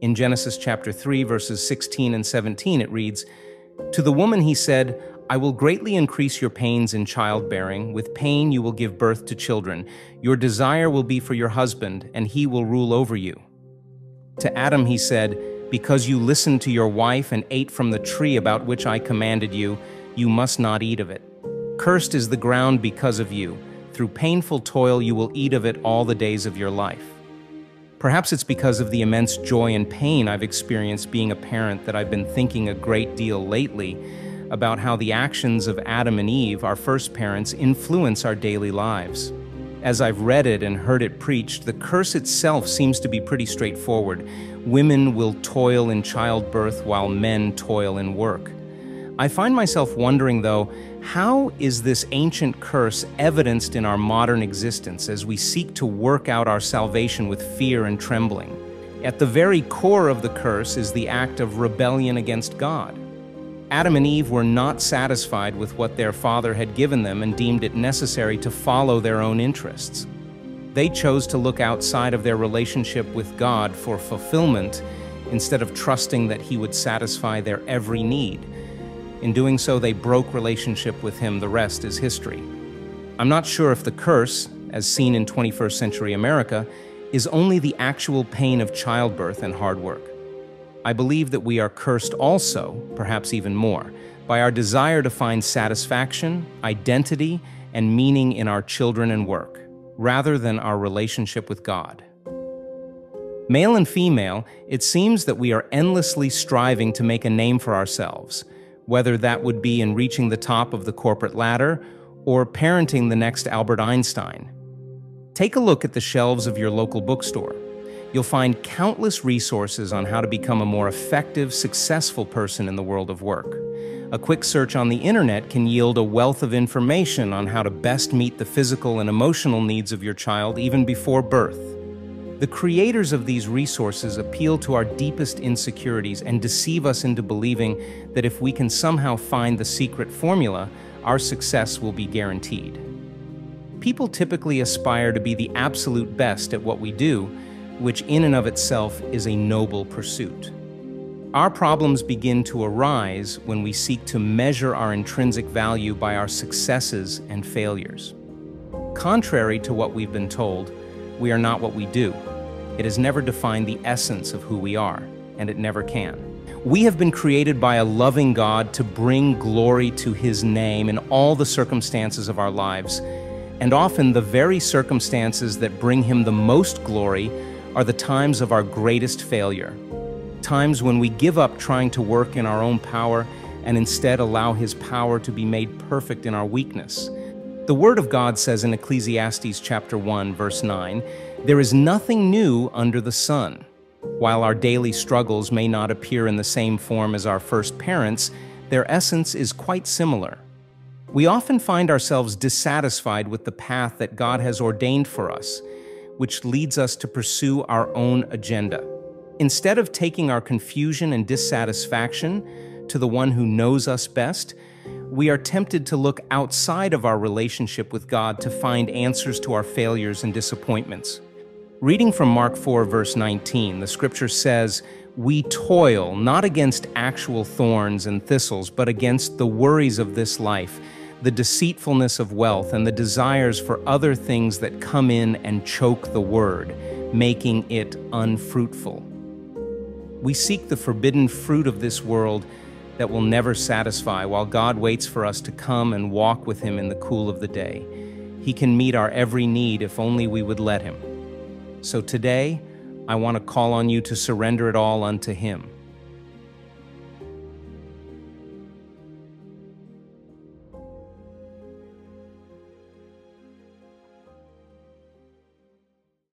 In Genesis chapter 3, verses 16 and 17, it reads, To the woman he said, I will greatly increase your pains in childbearing. With pain you will give birth to children. Your desire will be for your husband, and he will rule over you. To Adam he said, Because you listened to your wife and ate from the tree about which I commanded you, you must not eat of it. Cursed is the ground because of you. Through painful toil you will eat of it all the days of your life. Perhaps it's because of the immense joy and pain I've experienced being a parent that I've been thinking a great deal lately about how the actions of Adam and Eve, our first parents, influence our daily lives. As I've read it and heard it preached, the curse itself seems to be pretty straightforward. Women will toil in childbirth while men toil in work. I find myself wondering, though, how is this ancient curse evidenced in our modern existence as we seek to work out our salvation with fear and trembling? At the very core of the curse is the act of rebellion against God. Adam and Eve were not satisfied with what their father had given them and deemed it necessary to follow their own interests. They chose to look outside of their relationship with God for fulfillment instead of trusting that He would satisfy their every need. In doing so, they broke relationship with Him. The rest is history. I'm not sure if the curse, as seen in 21st century America, is only the actual pain of childbirth and hard work. I believe that we are cursed also, perhaps even more, by our desire to find satisfaction, identity, and meaning in our children and work, rather than our relationship with God. Male and female, it seems that we are endlessly striving to make a name for ourselves, whether that would be in reaching the top of the corporate ladder or parenting the next Albert Einstein. Take a look at the shelves of your local bookstore you'll find countless resources on how to become a more effective, successful person in the world of work. A quick search on the internet can yield a wealth of information on how to best meet the physical and emotional needs of your child even before birth. The creators of these resources appeal to our deepest insecurities and deceive us into believing that if we can somehow find the secret formula, our success will be guaranteed. People typically aspire to be the absolute best at what we do, which in and of itself is a noble pursuit. Our problems begin to arise when we seek to measure our intrinsic value by our successes and failures. Contrary to what we've been told, we are not what we do. It has never defined the essence of who we are, and it never can. We have been created by a loving God to bring glory to His name in all the circumstances of our lives, and often the very circumstances that bring Him the most glory are the times of our greatest failure, times when we give up trying to work in our own power and instead allow His power to be made perfect in our weakness. The Word of God says in Ecclesiastes chapter 1, verse 9, There is nothing new under the sun. While our daily struggles may not appear in the same form as our first parents, their essence is quite similar. We often find ourselves dissatisfied with the path that God has ordained for us, which leads us to pursue our own agenda. Instead of taking our confusion and dissatisfaction to the one who knows us best, we are tempted to look outside of our relationship with God to find answers to our failures and disappointments. Reading from Mark 4, verse 19, the scripture says, We toil not against actual thorns and thistles, but against the worries of this life the deceitfulness of wealth, and the desires for other things that come in and choke the word, making it unfruitful. We seek the forbidden fruit of this world that will never satisfy while God waits for us to come and walk with Him in the cool of the day. He can meet our every need if only we would let Him. So today, I want to call on you to surrender it all unto Him.